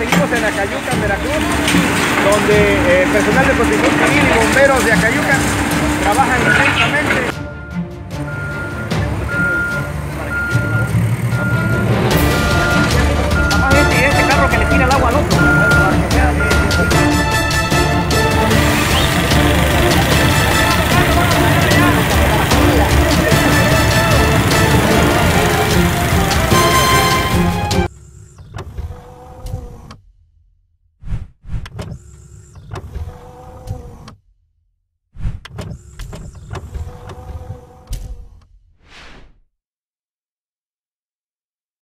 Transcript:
seguimos en Acayucan, Veracruz, donde eh, personal de protección civil y bomberos de Acayucan trabajan